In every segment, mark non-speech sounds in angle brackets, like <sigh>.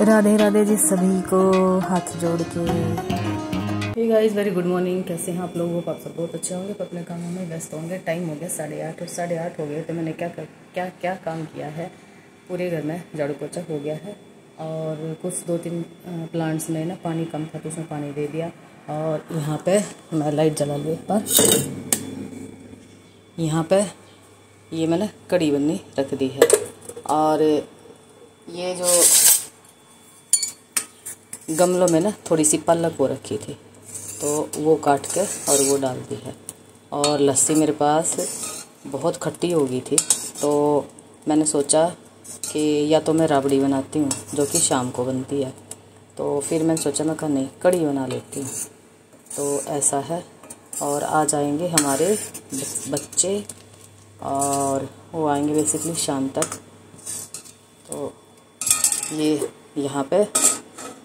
राधे राधे जी सभी को हाथ जोड़ के। Hey guys very good morning कैसे हैं आप लोग? वो आप सब बहुत अच्छे होंगे। तो अपने कामों में व्यस्त होंगे। टाइम हो गया साढ़े आठ और साढ़े आठ हो गए तो मैंने क्या कर, क्या क्या काम किया है? पूरे घर में झाड़ू पोछा हो गया है और कुछ दो तीन प्लांट्स में ना पानी कम था तो उसमें पानी दे दिया और यहाँ पे मैं लाइट जला ली एक बार। यहाँ पे ये मैंने कड़ी बननी रख दी है। और ये जो गमलों में ना थोड़ी सी पलक हो रखी थी तो वो काट के और वो डाल दी है। और लस्सी मेरे पास बहुत खट्टी हो गई थी तो मैंने सोचा कि या तो मैं राबड़ी बनाती हूँ, जो कि शाम को बनती है। तो फिर मैंने सोचा, मैं कहा, नहीं कड़ी बना लेती हूँ। तो ऐसा है। और आ जाएँगे हमारे बच्चे, और वो आएँगे बेसिकली शाम तक। तो ये यहाँ पे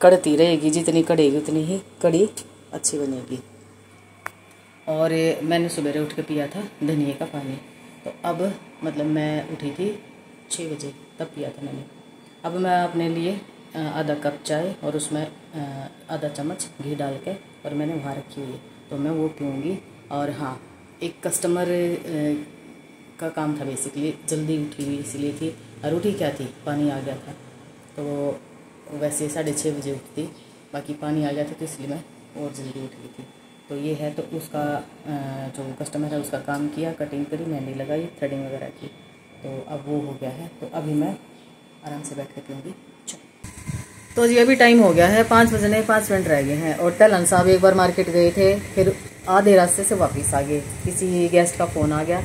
कड़ती रहेगी, जितनी कड़ेगी उतनी ही कड़ी अच्छी बनेगी। और मैंने सवेरे उठ के पिया था धनिए का पानी। तो अब मतलब मैं उठी थी छः बजे तब पिया था मैंने। अब मैं अपने लिए आधा कप चाय और उसमें आधा चम्मच घी डाल के और मैंने वहाँ रखी हुई है। तो मैं वो पीऊँगी और हाँ एक कस्टमर का काम था बेसिकली जल्दी उठी हुई, इसलिए थी। और उठी क्या थी? पानी आ गया था। तो वैसे साढ़े छः बजे उठती, बाकी पानी आ गया था तो इसलिए मैं और जल्दी उठ गई थी। तो ये है तो उसका जो कस्टमर है उसका काम किया कटिंग करी, मेहंदी लगाई थ्रेडिंग वगैरह की। तो अब वो हो गया है तो अभी मैं आराम से बैठ के पीऊँगी। तो जी, अभी टाइम हो गया है, पाँच बजने पाँच मिनट रह गए हैं और टलन साहब एक बार मार्केट गए थे, फिर आधे रास्ते से वापस आ गए। किसी गेस्ट का फ़ोन आ गया।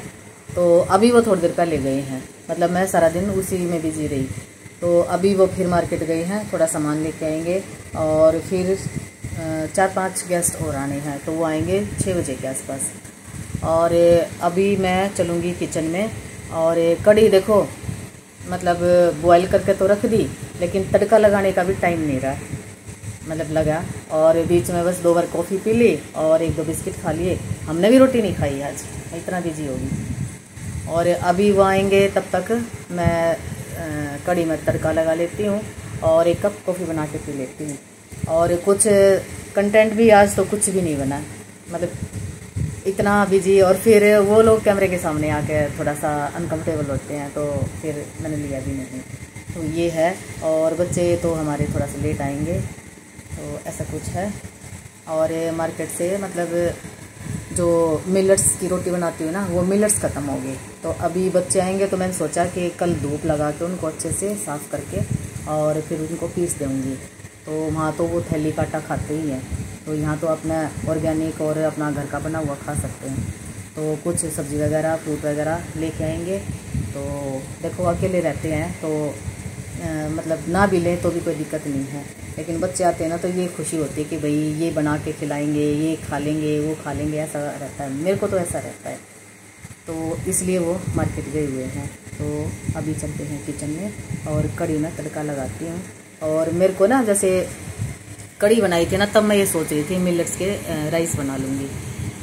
तो अभी वो थोड़ी देर पहले गए हैं। मतलब मैं सारा दिन उसी में बिज़ी रही। तो अभी वो फिर मार्केट गए हैं, थोड़ा सामान लेके आएँगे और फिर चार पाँच गेस्ट और आने हैं तो वो आएँगे छः बजे के आसपास। और अभी मैं चलूँगी किचन में और कड़ी देखो मतलब बॉयल करके तो रख दी, लेकिन तड़का लगाने का भी टाइम नहीं रहा मतलब लगा। और बीच में बस दो बार कॉफ़ी पी ली और एक दो बिस्किट खा लिए। हमने भी रोटी नहीं खाई आज, इतना बिज़ी होगी और अभी वो आएँगे तब तक मैं कड़ी में तड़का लगा लेती हूँ और एक कप कॉफ़ी बना के पी लेती हूँ। और कुछ कंटेंट भी आज तो कुछ भी नहीं बना। मतलब इतना बिज़ी और फिर वो लोग कैमरे के सामने आके थोड़ा सा अनकम्फर्टेबल होते हैं तो फिर मैंने लिया भी नहीं। तो ये है और बच्चे तो हमारे थोड़ा सा लेट आएँगे तो ऐसा कुछ है। और मार्केट से मतलब जो मिलट्स की रोटी बनाती हूँ ना, वो मिलट्स ख़त्म हो गए तो अभी बच्चे आएँगे तो मैंने सोचा कि कल धूप लगा के उनको अच्छे से साफ़ करके और फिर उनको पीस दूँगी। तो वहाँ तो वो थैली काटा खाते ही हैं। तो यहाँ तो अपना ऑर्गेनिक और अपना घर का बना हुआ खा सकते हैं। तो कुछ सब्ज़ी वगैरह फ्रूट वगैरह लेके आएँगे। तो देखो, अकेले रहते हैं तो मतलब ना भी लें तो भी कोई दिक्कत नहीं है। लेकिन बच्चे आते हैं ना तो ये खुशी होती है कि भाई ये बना के खिलाएँगे, ये खा लेंगे, वो खा लेंगे, ऐसा रहता है। मेरे को तो ऐसा रहता है। तो इसलिए वो मार्केट गए हुए हैं। तो अभी चलते हैं किचन में और कड़ी में तड़का लगाती हूँ। और मेरे को ना जैसे कड़ी बनाई थी ना, तब मैं ये सोच रही थी मिलट्स के राइस बना लूँगी।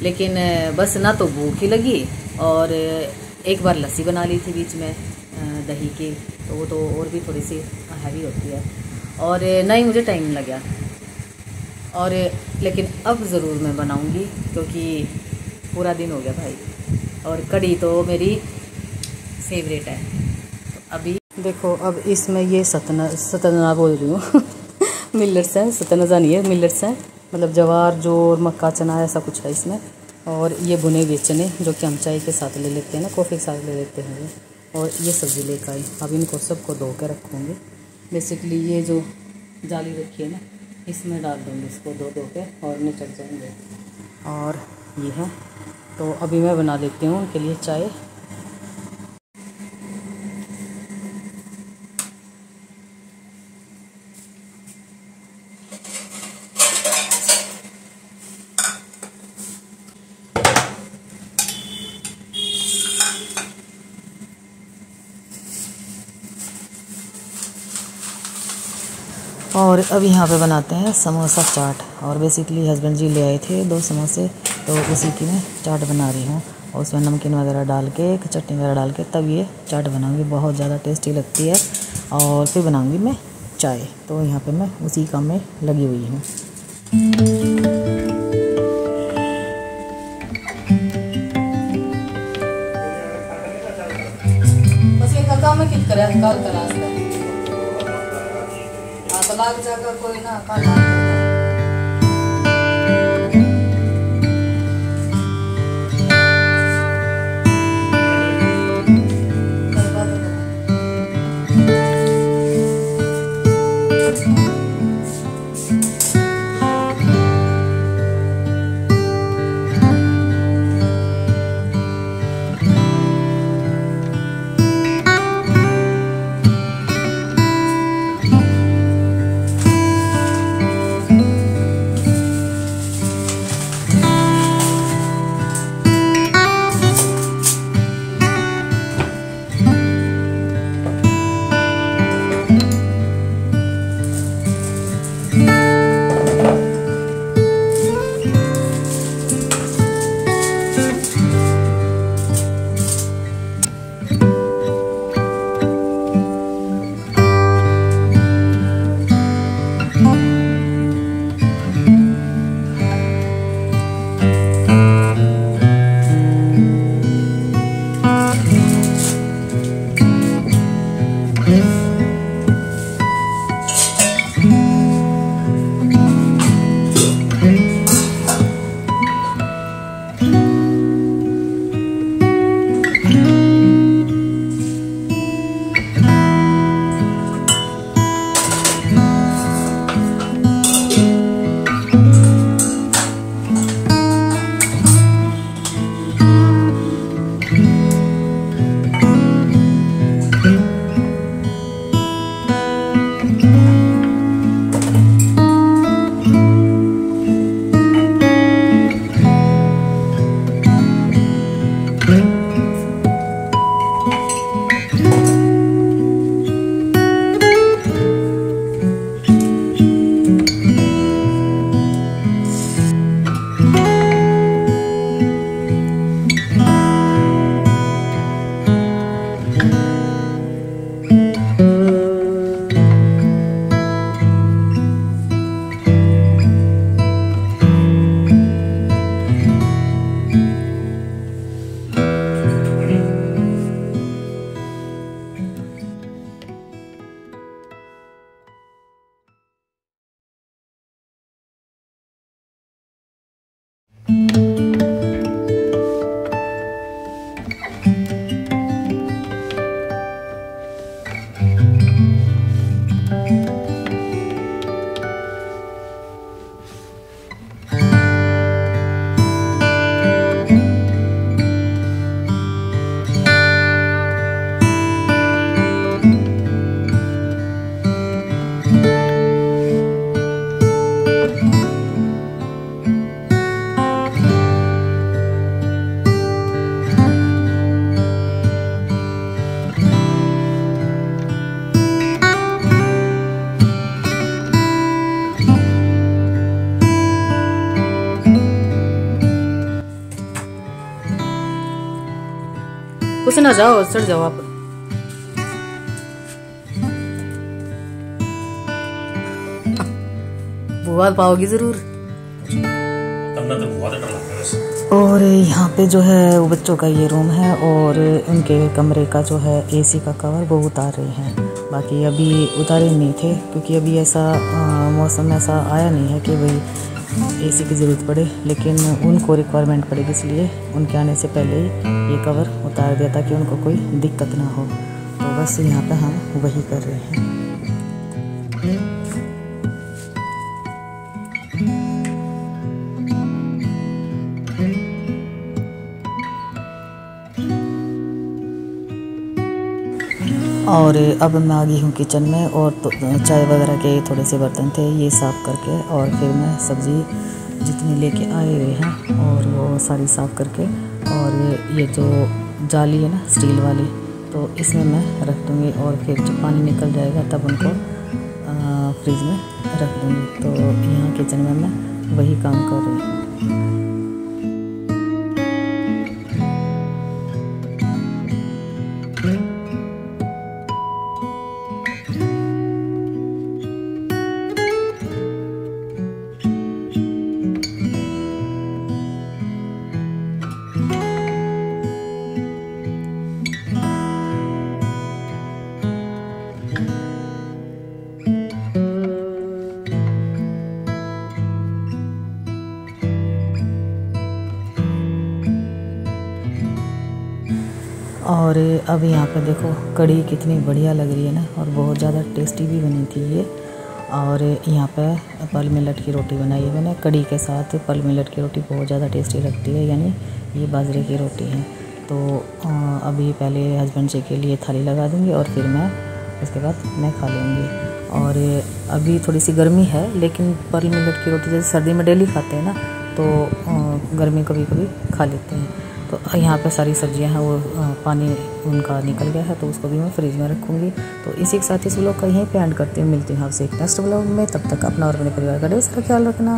लेकिन बस ना तो भूख ही लगी और एक बार लस्सी बना ली थी बीच में। दही की तो वो तो और भी थोड़ी सी हैवी होती है। और ना ही मुझे टाइम लगा। और लेकिन अब ज़रूर मैं बनाऊँगी, क्योंकि पूरा दिन हो गया भाई। और कड़ी तो मेरी फेवरेट है। तो अभी देखो, अब इसमें ये सतना सतना बोल रही हूँ। <laughs> मिलट्स हैं सतनजा नहीं है मिलट्स हैं मतलब जवार, ज़ोर, मक्का, चना, ऐसा कुछ है इसमें। और ये बुने हुए चने जो कि हम चाय के साथ ले लेते हैं ना, कॉफ़ी के साथ ले लेते हैं। और ये सब्ज़ी लेकर आई। अब इनको सबको धो के रखूँगी। बेसिकली ये जो जाली रखी है ना, इसमें डाल दूँगी इसको धो धो के और निचल जाएँगे। और ये है। तो अभी मैं बना लेती हूँ उनके लिए चाय। और अब यहाँ पे बनाते हैं समोसा चाट। और बेसिकली हस्बैंड जी ले आए थे दो समोसे तो उसी की मैं चाट बना रही हूँ। और उसमें नमकीन वगैरह डाल के चटनी वगैरह डाल के, तब ये चाट बनाऊँगी। बहुत ज़्यादा टेस्टी लगती है। और फिर बनाऊँगी मैं चाय। तो यहाँ पे मैं उसी काम में लगी हुई हूँ। में कित करे कल तो जाकर कोई ना कल कुछ ना जाओ चढ़ जाओ आप। बुआ पाओगी ज़रूर। तब तो बहुत डर लगता है वैसे। और यहाँ पे जो है वो बच्चों का ये रूम है और उनके कमरे का जो है एसी का कवर वो उतार रहे हैं। बाकी अभी उतारे नहीं थे क्योंकि अभी ऐसा आ, मौसम ऐसा आया नहीं है कि भाई एसी की ज़रूरत पड़े, लेकिन उनको रिक्वायरमेंट पड़ेगी इसलिए उनके आने से पहले ही ये कवर उतार दिया ताकि उनको कोई दिक्कत ना हो। तो बस यहाँ पर हम वही कर रहे हैं। और अब मैं आ गई हूँ किचन में और तो चाय वगैरह के थोड़े से बर्तन थे, ये साफ़ करके और फिर मैं सब्ज़ी जितनी लेके आए हुए हैं और वो सारी साफ़ करके और ये जो जाली है ना, स्टील वाली तो इसमें मैं रख दूँगी और फिर जब पानी निकल जाएगा तब उनको फ्रिज में रख दूँगी। तो यहाँ किचन में मैं वही काम कर रही हूँ। और अब यहाँ पे देखो कड़ी कितनी बढ़िया लग रही है ना, और बहुत ज़्यादा टेस्टी भी बनी थी ये। और यहाँ पे पल मिलट की रोटी बनाई है मैंने। कड़ी के साथ पल मिलट की रोटी बहुत ज़्यादा टेस्टी लगती है, यानी ये बाजरे की रोटी है। तो अभी पहले हस्बैंड जी के लिए थाली लगा दूँगी और फिर मैं इसके बाद मैं खा लूँगी। और अभी थोड़ी सी गर्मी है, लेकिन पल मिलट की रोटी जैसे सर्दी में डेली खाते हैं ना तो गर्मी कभी कभी खा लेते हैं। तो यहाँ पे सारी सब्ज़ियाँ हैं, वो पानी उनका निकल गया है तो उसको भी मैं फ्रिज में रखूँगी। तो इसी के साथ इस ब्लॉग का यहीं पे एंड करते हूँ, मिलते हूँ आपसे एक नेक्स्ट ब्लॉग में, तब तक अपना और अपने परिवार का ढेर सारा ख्याल रखना।